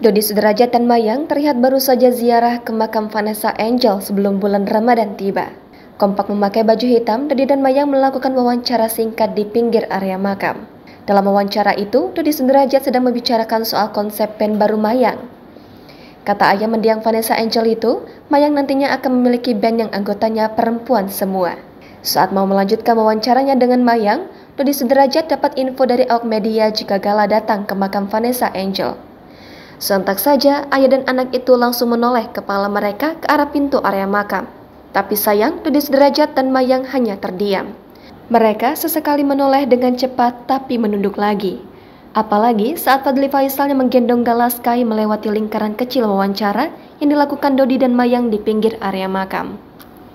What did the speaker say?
Dodi Sudrajat dan Mayang terlihat baru saja ziarah ke makam Vanessa Angel sebelum bulan Ramadan tiba. Kompak memakai baju hitam, Dodi dan Mayang melakukan wawancara singkat di pinggir area makam. Dalam wawancara itu, Dodi Sudrajat sedang membicarakan soal konsep band baru Mayang. Kata ayah mendiang Vanessa Angel itu, Mayang nantinya akan memiliki band yang anggotanya perempuan semua. Saat mau melanjutkan wawancaranya dengan Mayang, Dodi Sudrajat dapat info dari awak media jika Gala datang ke makam Vanessa Angel. Sontak saja, ayah dan anak itu langsung menoleh kepala mereka ke arah pintu area makam. Tapi sayang, Dudis Derajat dan Mayang hanya terdiam. Mereka sesekali menoleh dengan cepat tapi menunduk lagi. Apalagi saat Fadli Faisal yang menggendong Galaskai melewati lingkaran kecil wawancara yang dilakukan Dodi dan Mayang di pinggir area makam.